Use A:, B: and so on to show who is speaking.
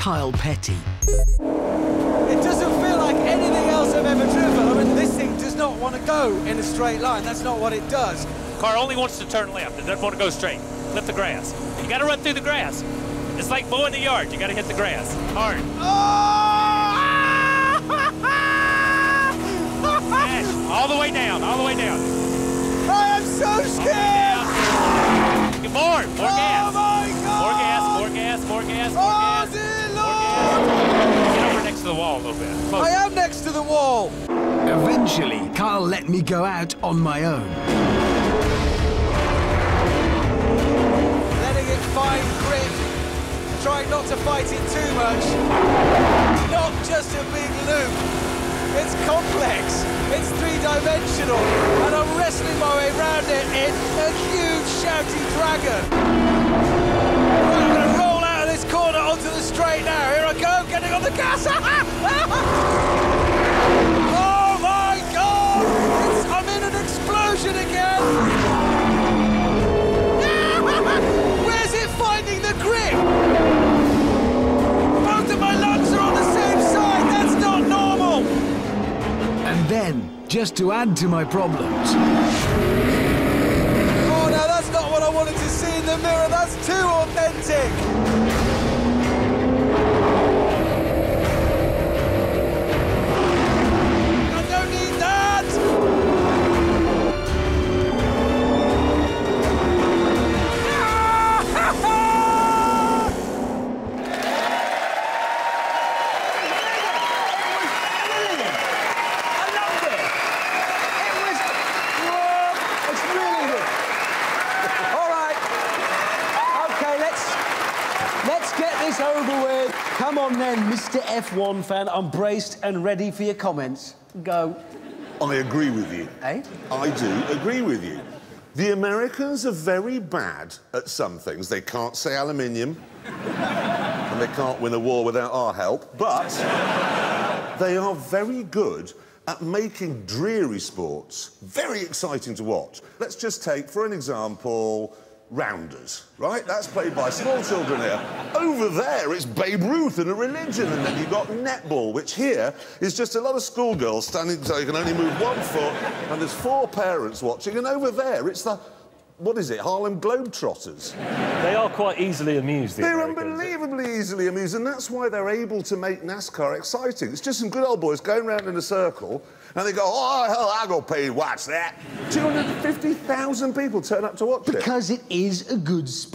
A: Kyle Petty.
B: It doesn't feel like anything else I've ever driven. I mean, this thing does not want to go in a straight line. That's not what it does.
C: Car only wants to turn left. It doesn't want to go straight. Lift the grass. You got to run through the grass. It's like mowing the yard. You got to hit the grass hard. Smash. all the way down. All the way down.
B: I am so scared!
C: Get more. More
B: Oh
C: gas. Wall a little bit. Close.
B: I am next to the wall.
A: Eventually, Kyle let me go out on my own.
B: Letting it find grip. Trying not to fight it too much. Not just a big loop. It's complex. It's three-dimensional. And I'm wrestling my way around it in a huge shouty dragon. Getting on the gas. oh my God! It's, I'm in an explosion again. Where's it finding the grip? Both of my lungs are on the same side. That's not normal.
A: And then, just to add to my problems,
B: Oh no, that's not what I wanted to see in the mirror. That's too authentic.
D: Let's over with. Come on then, Mr. F1 fan. I'm braced and ready for your comments. Go.
E: I agree with you.
D: Eh?
E: I do agree with you. The Americans are very bad at some things. They can't say aluminium, and they can't win a war without our help, but they are very good at making dreary sports very exciting to watch. Let's just take, for an example, rounders, right? That's played by small children here. Over there, it's Babe Ruth and a religion, and then you've got netball, which here is just a lot of schoolgirls standing so you can only move one foot, and there's four parents watching, and over there, it's the what is it, Harlem Globetrotters?
F: They are quite easily amused. the
E: They're
F: Americans.
E: unbelievably easily amused, and that's why they're able to make NASCAR exciting. It's just some good old boys going round in a circle, and they go, oh, hell, I go pay to watch that. 250,000 people turn up to watch it.
D: Because it is a good sport.